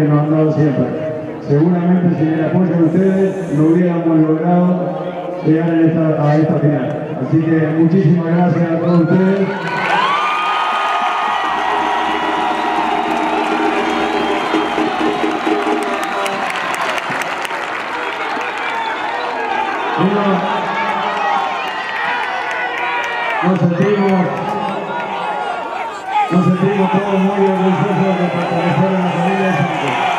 nos han dado siempre. Seguramente sin el apoyo de ustedes no hubiéramos logrado llegar a esta, final. Así que muchísimas gracias a todos ustedes. Nos nos sentimos todos muy orgullosos de pertenecer a la familia de Santos.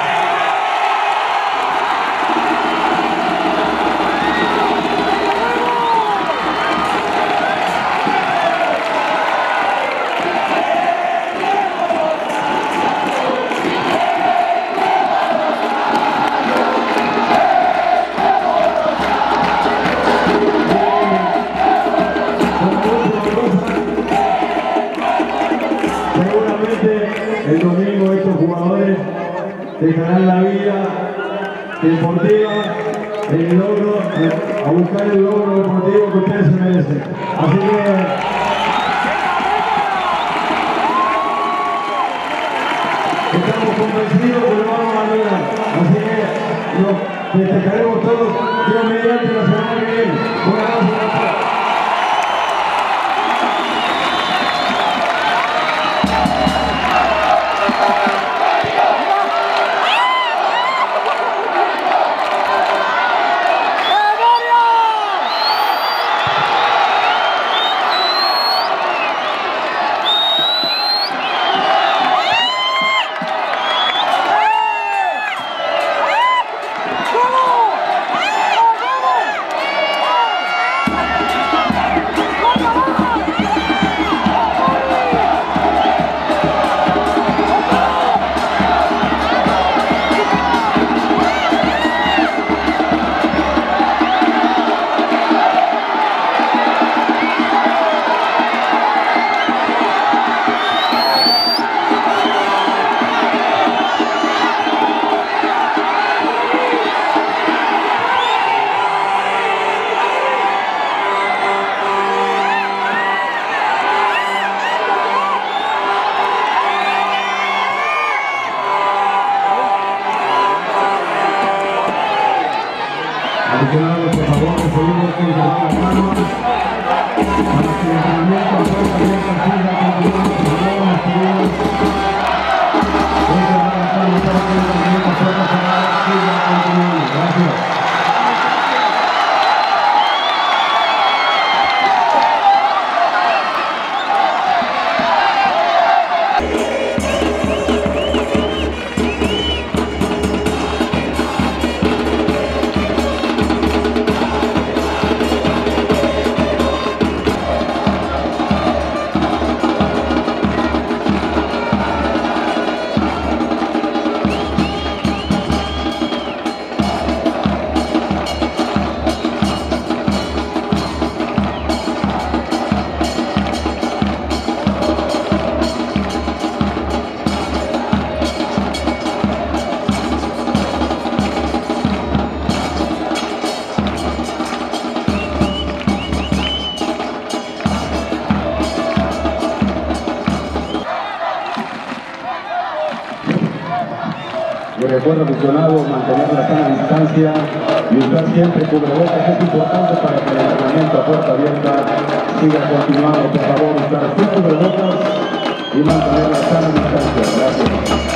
Dejarán la vida deportiva en el logro, a buscar el logro deportivo que ustedes se merecen. Así que estamos convencidos que lo vamos a lograr. Así que lo festejaremos todos, recuerdo, aficionados, mantener la sana distancia y usar siempre cubrebocas es importante para que el entrenamiento a puerta abierta siga continuando. Por favor, usar sus cubrebocas y mantener la sana distancia. Gracias.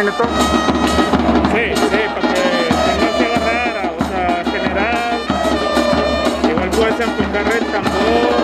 Minutos? Sí, sí, porque tengo que agarrar, o sea, general, igual puedes enfocar el tambor.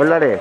올라래